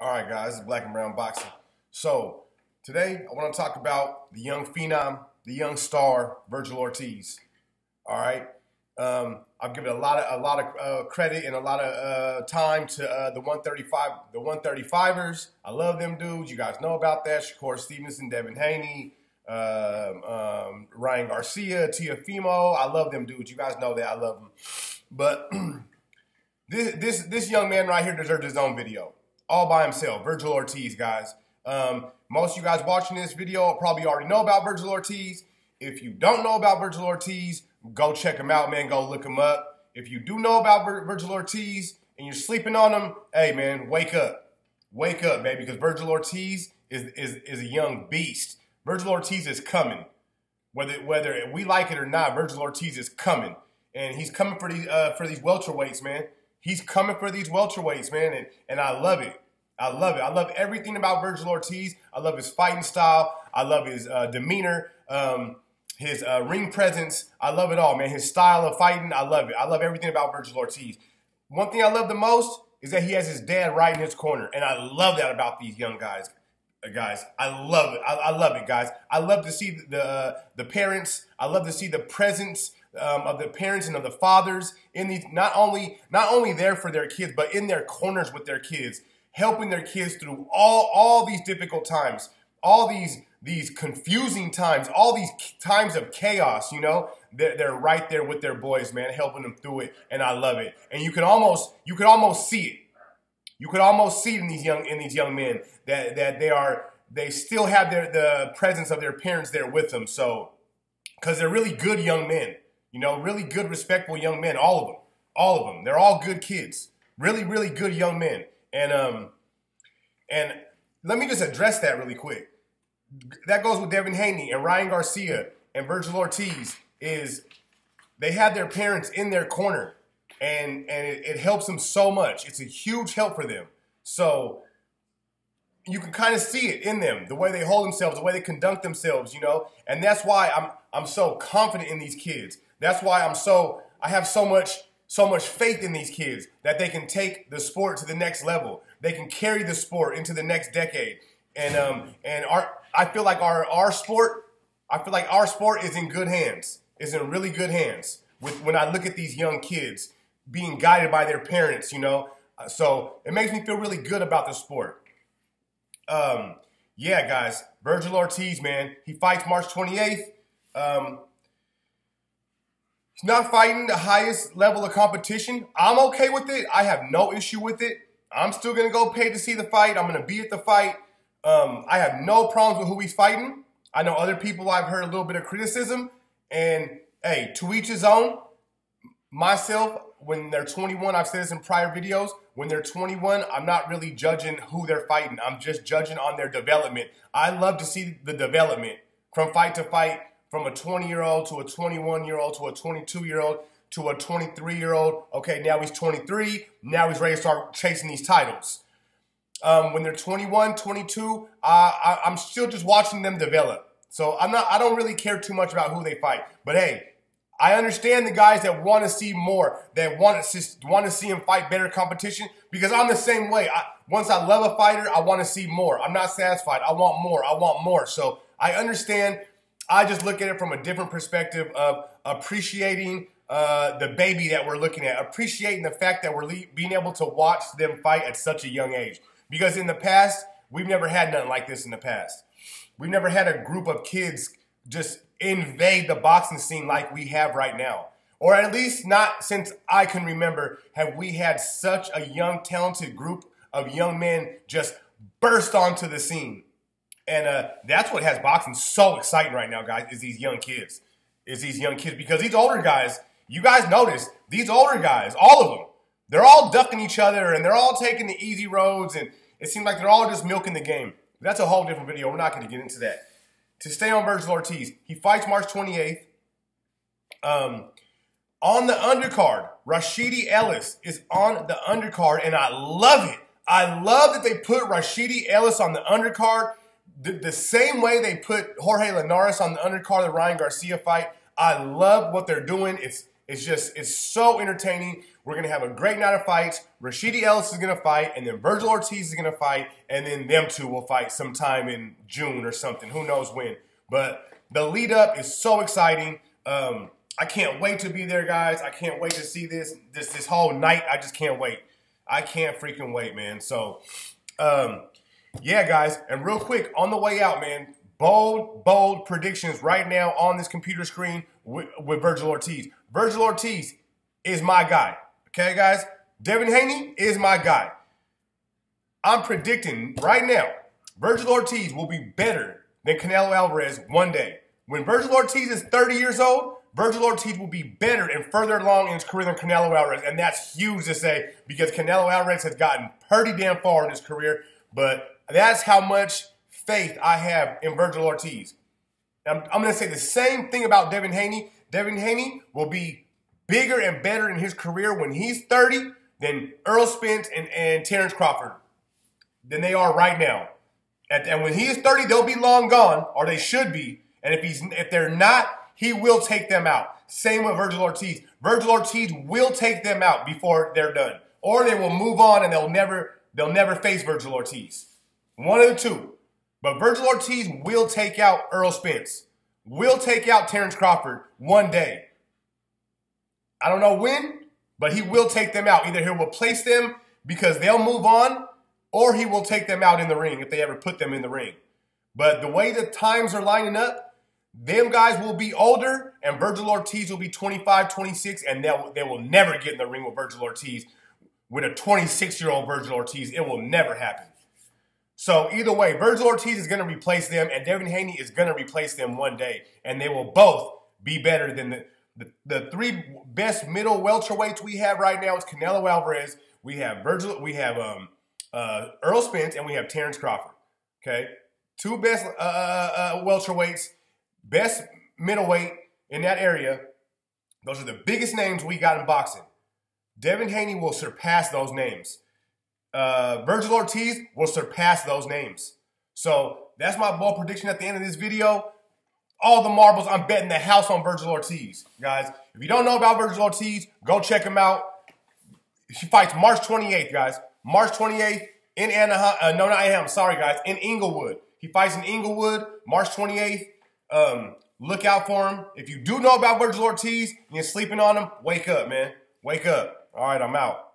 All right, guys, it's Black and Brown Boxing. So today I want to talk about the young phenom, the young star, Vergil Ortiz. All right, um, I've given a lot of a lot of uh, credit and a lot of uh, time to uh, the 135 the 135ers. I love them dudes. You guys know about that. Shakur Stevenson, Devin Haney, um, um, Ryan Garcia, Teofimo. I love them dudes. You guys know that I love them. But this this this young man right here deserves his own video all by himself. Vergil Ortiz, guys. Um, most of you guys watching this video probably already know about Vergil Ortiz. If you don't know about Vergil Ortiz, go check him out, man. Go look him up. If you do know about Vir- Vergil Ortiz and you're sleeping on him, hey, man, wake up. Wake up, baby, because Vergil Ortiz is, is, is a young beast. Vergil Ortiz is coming. Whether whether we like it or not, Vergil Ortiz is coming. And he's coming for these uh, for these welterweights, man. He's coming for these welterweights, man, and, and I love it. I love it. I love everything about Vergil Ortiz. I love his fighting style. I love his uh, demeanor, um, his uh, ring presence. I love it all, man. His style of fighting, I love it. I love everything about Vergil Ortiz. One thing I love the most is that he has his dad right in his corner, and I love that about these young guys. Uh, guys, I love it. I, I, love it, guys. I love to see the uh, the parents. I love to see the presence um, of the parents and of the fathers in these not only not only there for their kids, but in their corners with their kids, helping their kids through all all these difficult times, all these these confusing times, all these times of chaos. You know, they're, they're right there with their boys, man, helping them through it, and I love it. And you can almost you can almost see it. You could almost see in these young in these young men that that they are they still have their the presence of their parents there with them. So because they're really good young men. You know, really good, respectful young men, all of them. All of them. They're all good kids. Really, really good young men. And um and let me just address that really quick. That goes with Devin Haney and Ryan Garcia and Vergil Ortiz is they have their parents in their corner and and it, it helps them so much. It's a huge help for them. So you can kind of see it in them, the way they hold themselves, the way they conduct themselves, you know. And that's why I'm I'm so confident in these kids. That's why I'm so I have so much so much faith in these kids that they can take the sport to the next level. They can carry the sport into the next decade. And um and our I feel like our our sport I feel like our sport is in good hands. Is in really good hands. With when I look at these young kids being guided by their parents, you know. Uh, so it makes me feel really good about the sport. Um, yeah, guys, Vergil Ortiz, man, he fights March 28th. Um, He's not fighting the highest level of competition. I'm okay with it. I have no issue with it. I'm still gonna go pay to see the fight. I'm gonna be at the fight. Um, I have no problems with who he's fighting. I know other people I've heard a little bit of criticism, and hey, to each his own. Myself, when they're 21, I've said this in prior videos. When they're 21, I'm not really judging who they're fighting. I'm just judging on their development. I love to see the development from fight to fight from a 20 year old to a 21 year old to a 22 year old to a 23 year old. Okay, now he's 23. Now he's ready to start chasing these titles. Um, when they're 21, 22, uh, I, I'm still just watching them develop. So I'm not. I don't really care too much about who they fight. But hey, I understand the guys that want to see more, that want to want to see him fight better competition. Because I'm the same way. I, once I love a fighter, I want to see more. I'm not satisfied. I want more. I want more. So I understand I just look at it from a different perspective of appreciating uh, the baby that we're looking at, appreciating the fact that we're le- being able to watch them fight at such a young age. Because in the past, we've never had nothing like this in the past. We've never had a group of kids just invade the boxing scene like we have right now. Or at least not since I can remember have we had such a young, talented group of young men just burst onto the scene. And uh, that's what has boxing so exciting right now, guys, is these young kids. Is these young kids. Because these older guys, you guys notice, these older guys, all of them, they're all ducking each other and they're all taking the easy roads and it seems like they're all just milking the game. That's a whole different video. We're not going to get into that. To stay on Vergil Ortiz, he fights March 28th. Um, on the undercard, Rashidi Ellis is on the undercard, and I love it. I love that they put Rashidi Ellis on the undercard the, the same way they put Jorge Linares on the undercard of the Ryan Garcia fight. I love what they're doing. It's it's just it's so entertaining. We're gonna have a great night of fights. Rashidi Ellis is gonna fight, and then Vergil Ortiz is gonna fight, and then them two will fight sometime in June or something. Who knows when? But the lead up is so exciting. Um, I can't wait to be there, guys. I can't wait to see this this this whole night. I just can't wait. I can't freaking wait, man. So, um, yeah, guys. And real quick, on the way out, man, bold, bold predictions right now on this computer screen with, with Vergil Ortiz. Vergil Ortiz is my guy. Okay, guys? Devin Haney is my guy. I'm predicting right now, Vergil Ortiz will be better than Canelo Alvarez one day. When Vergil Ortiz is 30 years old, Vergil Ortiz will be better and further along in his career than Canelo Alvarez. And that's huge to say because Canelo Alvarez has gotten pretty damn far in his career. But that's how much faith I have in Vergil Ortiz. I'm, I'm going to say the same thing about Devin Haney. Devin Haney will be bigger and better in his career when he's 30 than Errol Spence and, and Terrence Crawford than they are right now. And, and when he is 30, they'll be long gone, or they should be. And if he's if they're not, he will take them out. Same with Vergil Ortiz. Vergil Ortiz will take them out before they're done. Or they will move on and they'll never they'll never face Vergil Ortiz. One of the two. But Vergil Ortiz will take out Errol Spence. Will take out Terrence Crawford one day. I don't know when, but he will take them out. Either he'll replace them because they'll move on, or he will take them out in the ring if they ever put them in the ring. But the way the times are lining up, them guys will be older, and Vergil Ortiz will be 25, 26, and they will, they will never get in the ring with Vergil Ortiz. With a 26 year old Vergil Ortiz, it will never happen. So either way, Vergil Ortiz is going to replace them, and Devin Haney is going to replace them one day, and they will both be better than the, the, the three best middle welterweights we have right now. Is Canelo Alvarez, we have Vergil, we have um, uh, Errol Spence, and we have Terrence Crawford. Okay, two best uh, uh, uh, welterweights, best middleweight in that area. Those are the biggest names we got in boxing. Devin Haney will surpass those names. Uh, Vergil Ortiz will surpass those names. So that's my bold prediction at the end of this video. All the marbles, I'm betting the house on Vergil Ortiz. Guys, if you don't know about Vergil Ortiz, go check him out. He fights March 28th, guys. March 28th in Anaheim. Uh, no, not Anaheim. Sorry, guys. In Inglewood. He fights in Inglewood, March 28th. Um, look out for him. If you do know about Vergil Ortiz and you're sleeping on him, wake up, man. Wake up. All right, I'm out.